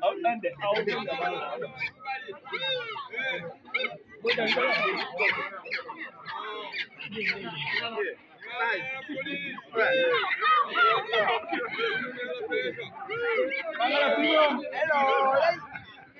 ông lên để ông đi bây giờ có Hello,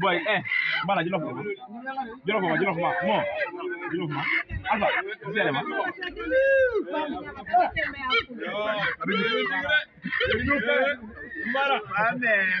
boy eh bala jolof ma jolof ma jolof ma mo jolof ma alba sele ma mara amen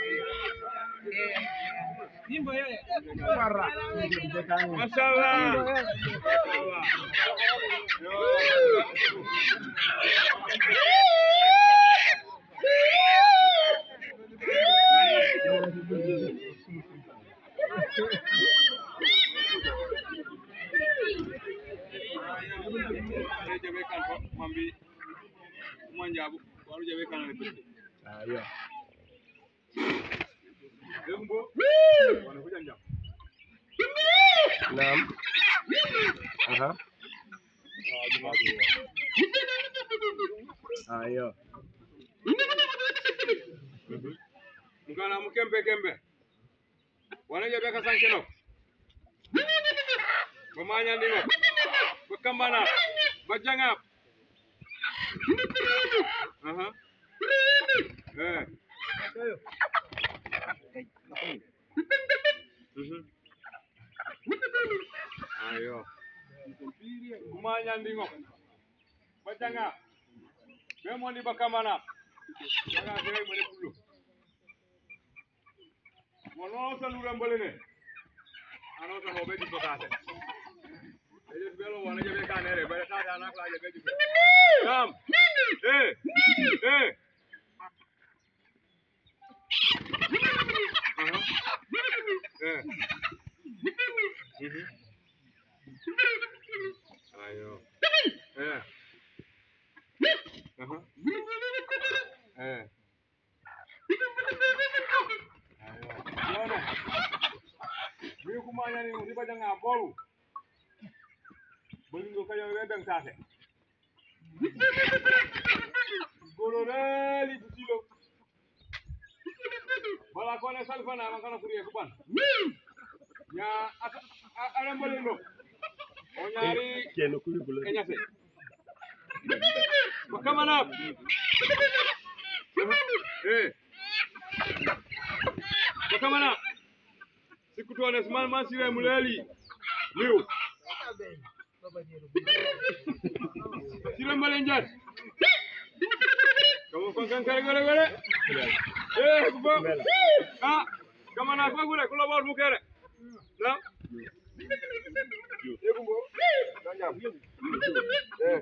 voilà Masyaallah. Ayo. Naam. Aha. Ayo. mukana mukembe kembe wanaje beka sankeno bamanya ndimo bakambana bajanga aha eh Mhm. ayo kumanya ndingo bajanga bemondi bakambana Jangan saya boleh dulu. Mono sa lura mbolene. Ano sa hobe di potase. Eje belo wana je ka nere, bele ta ta na kla je beji. Kam. Eh. Eh. Aha. Eh. Mhm. Ayo. Eh. Aha. Eh. Yone. Bi kuma yani ni ba janga bolu. Bolu ngo kayo we beng sase. Golo rali busilo. Bala ko ne salfana man kana kuriye kuban. Ya ata ara mbolo O nyari Keno kuri bulu. kenyase. Bakamana. Eh. Bakamana. Sikutone simal masire muleli liw sire mbale njat. Kama konkan kare gole gole. Eh kupa ah kama na kwa gule kula bor mukere. Na Yekumbo. Nanyam. Eh.